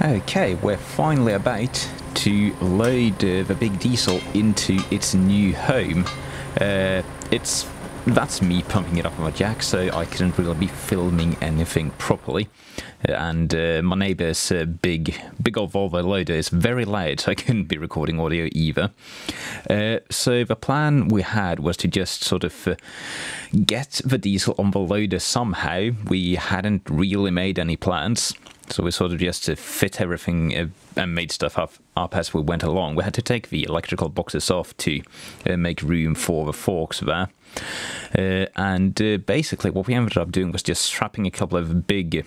Okay, we're finally about to load uh, the big diesel into its new home. Uh, it's that's me pumping it up on my jack, so I couldn't really be filming anything properly. Uh, and uh, my neighbour's uh, big, big old Volvo loader is very loud, so I couldn't be recording audio either. Uh, so the plan we had was to just sort of uh, get the diesel on the loader somehow. We hadn't really made any plans. So we sort of just to fit everything uh, and made stuff up, up as we went along. We had to take the electrical boxes off to uh, make room for the forks there. Uh, and uh, basically, what we ended up doing was just strapping a couple of big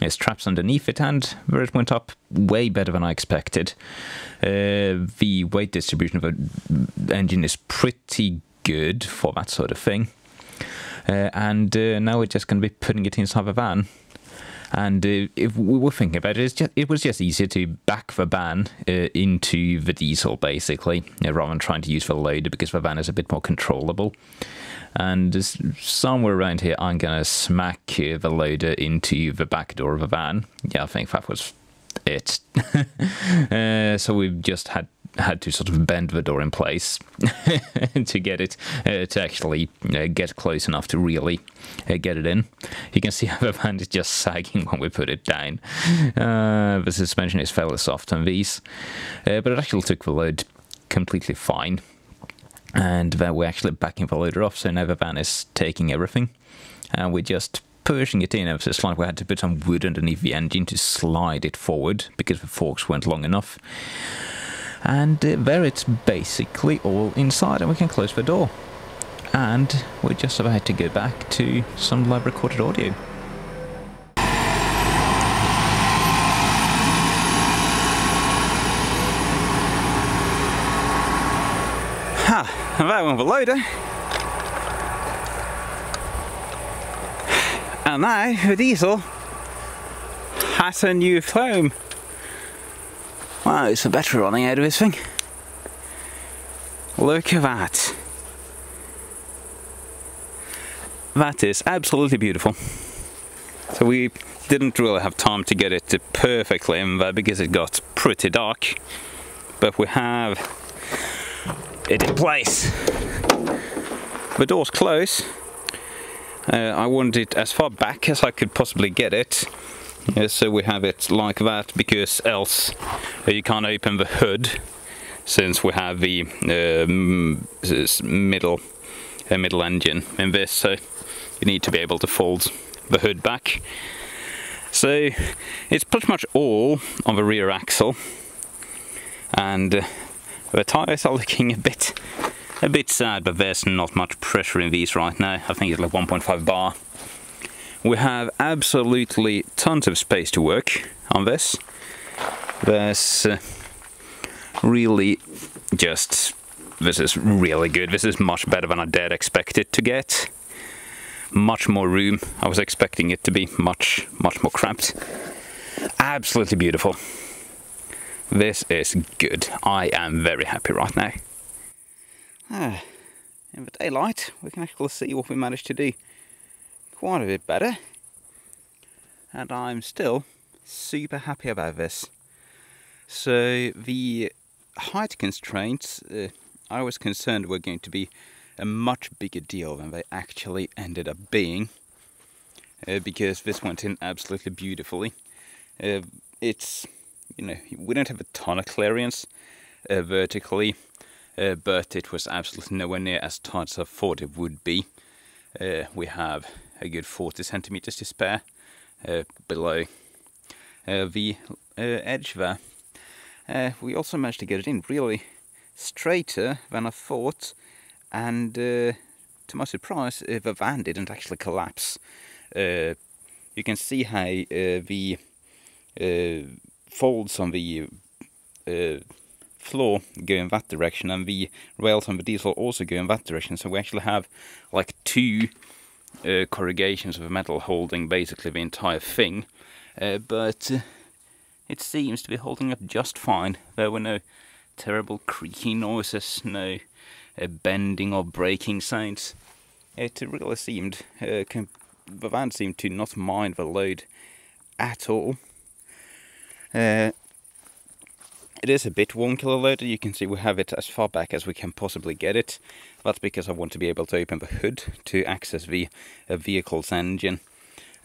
uh, straps underneath it, and where it went up way better than I expected. Uh, the weight distribution of the engine is pretty good for that sort of thing. and now we're just going to be putting it inside the van. And uh, if we were thinking about it, just, it was just easier to back the van uh, into the diesel, basically, uh, rather than trying to use the loader because the van is a bit more controllable. And somewhere around here, I'm going to smack uh, the loader into the back door of the van. Yeah, I think that was it. Uh, so we've just had had to sort of bend the door in place to get it uh, to actually uh, get close enough to really uh, get it in. You can see how the van is just sagging when we put it down. Uh, the suspension is fairly soft on these, uh, but it actually took the load completely fine. And then we're actually backing the loader off, so now the van is taking everything. And we're just pushing it in ever so slightly. We had to put some wood underneath the engine to slide it forward because the forks weren't long enough and there it's basically all inside and we can close the door and we're just about to go back to some live recorded audio. Ha, that one the loader. And now the diesel has a new home. Wow, it's a battery running out of this thing. Look at that. That is absolutely beautiful. So we didn't really have time to get it perfectly in there because it got pretty dark. But we have it in place. The door's closed. Uh, I wanted it as far back as I could possibly get it yeah, so we have it like that because else uh, you can't open the hood since we have the uh, middle uh, middle engine in this so you need to be able to fold the hood back. So it's pretty much all on the rear axle and uh, the tires are looking a bit a bit sad but there's not much pressure in these right now. I think it's like 1.5 bar we have absolutely tons of space to work on this. There's uh, really just, this is really good. This is much better than I did expect it to get. Much more room. I was expecting it to be much, much more cramped. Absolutely beautiful. This is good. I am very happy right now. Ah, in the daylight, we can actually see what we managed to do quite a bit better. And I'm still super happy about this. So the height constraints uh, I was concerned were going to be a much bigger deal than they actually ended up being. Uh, because this went in absolutely beautifully. Uh, it's, you know, we don't have a ton of clearance uh, vertically, uh, but it was absolutely nowhere near as tight as I thought it would be. Uh, we have a good 40 centimeters to spare uh, below uh, the uh, edge there. Uh, we also managed to get it in really straighter than I thought and uh, to my surprise the van didn't actually collapse. you can see how the folds on the floor go in that direction and the rails on the diesel also go in that direction so we actually have like two uh, corrugations of metal holding basically the entire thing, uh, but uh, it seems to be holding up just fine. There were no terrible creaking noises, no uh, bending or breaking sounds. It really seemed, uh, the van seemed to not mind the load at all. Uh, it is a bit one kilo loaded. You can see we have it as far back as we can possibly get it. That's because I want to be able to open the hood to access the uh, vehicle's engine.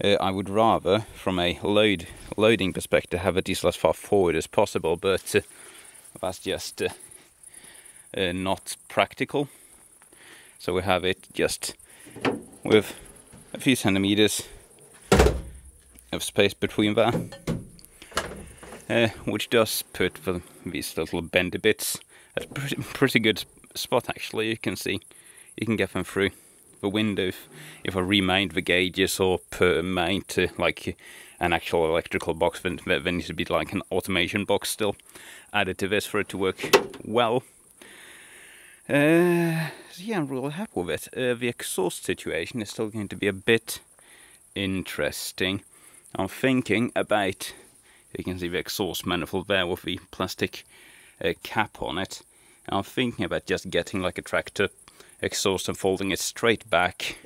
Uh, I would rather, from a load loading perspective, have a diesel as far forward as possible, but uh, that's just uh, uh, not practical. So we have it just with a few centimeters of space between there uh, which does put the, these little bendy bits at a pretty, pretty good spot actually. You can see you can get them through the window if, if I remind the gauges or per main to like an actual electrical box then there needs to be like an automation box still added to this for it to work well. Uh, yeah I'm really happy with it. Uh, the exhaust situation is still going to be a bit interesting. I'm thinking about you can see the exhaust manifold there with the plastic uh, cap on it. I'm thinking about just getting like a tractor exhaust and folding it straight back,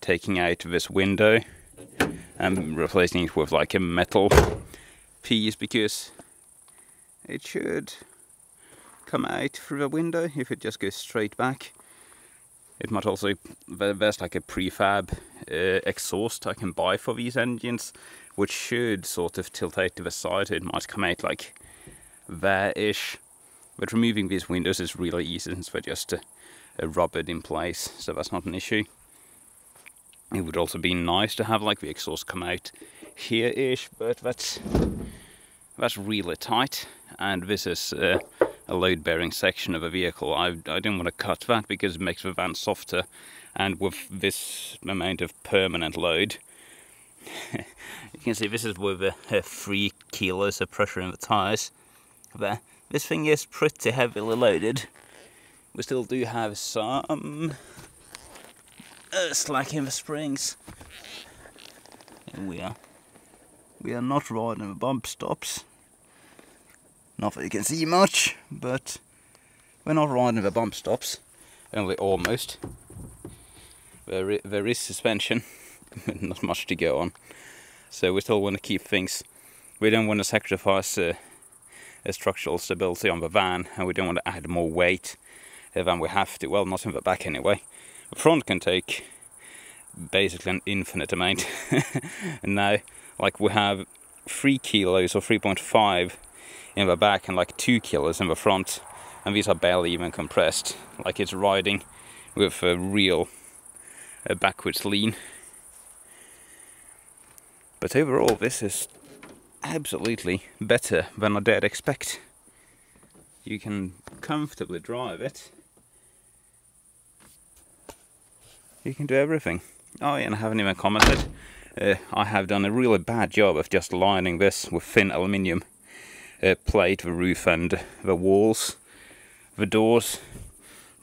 taking out this window and replacing it with like a metal piece because it should come out through the window if it just goes straight back. It might also, there's like a prefab uh, exhaust I can buy for these engines which should sort of tilt out to the side. It might come out like there-ish. But removing these windows is really easy since they're just uh, rubbered in place, so that's not an issue. It would also be nice to have like the exhaust come out here-ish, but that's that's really tight. And this is uh, a load-bearing section of a vehicle. I, I didn't want to cut that because it makes the van softer. And with this amount of permanent load, you can see this is with a, a three kilos of pressure in the tyres. There. This thing is pretty heavily loaded. We still do have some uh, slack in the springs. We are. We are not riding the bump stops. Not that you can see much, but we're not riding the bump stops. Only almost. There, there is suspension. not much to go on. So we still want to keep things. We don't want to sacrifice uh, structural stability on the van, and we don't want to add more weight than we have to. Well, not in the back anyway. The front can take basically an infinite amount. and now, like we have three kilos or 3.5 in the back and like two kilos in the front, and these are barely even compressed. Like it's riding with a real uh, backwards lean. But overall, this is absolutely better than I did expect. You can comfortably drive it. You can do everything. Oh, yeah, and I haven't even commented. Uh, I have done a really bad job of just lining this with thin aluminium uh, plate, the roof and the walls, the doors,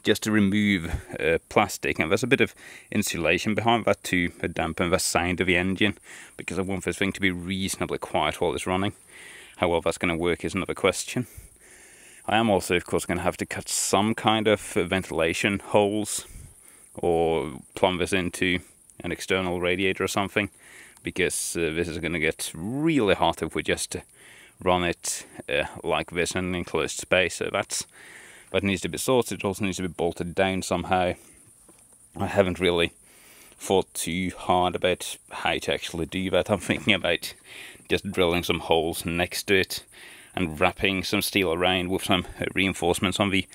just to remove uh, plastic and there's a bit of insulation behind that to dampen the sound of the engine because I want this thing to be reasonably quiet while it's running. How well that's going to work is another question. I am also of course going to have to cut some kind of ventilation holes or plumb this into an external radiator or something because uh, this is going to get really hot if we just run it uh, like this in an enclosed space so that's but needs to be sorted, it also needs to be bolted down somehow. I haven't really thought too hard about how to actually do that. I'm thinking about just drilling some holes next to it and wrapping some steel around with some uh, reinforcements on the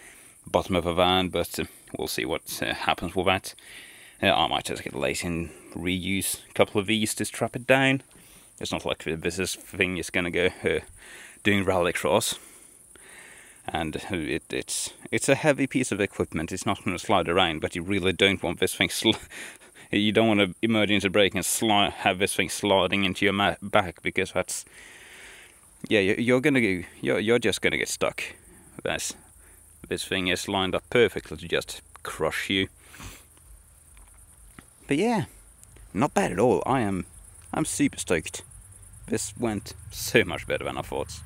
bottom of the van, but uh, we'll see what uh, happens with that. Uh, I might just get lazy and reuse a couple of these to strap it down. It's not like this thing is to go uh, doing rallycross and it, it's it's a heavy piece of equipment. It's not to slide around, but you really don't want this thing. you don't want to emergency brake and sli- have this thing sliding into your back because that's yeah you're gonna go, you're you're just gonna get stuck. That's this thing is lined up perfectly to just crush you. But yeah, not bad at all. I am I'm super stoked. This went so much better than I thought.